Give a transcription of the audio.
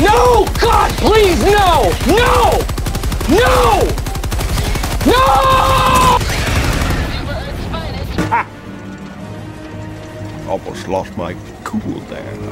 No! God, please, no! No! No! No! Almost lost my cool there.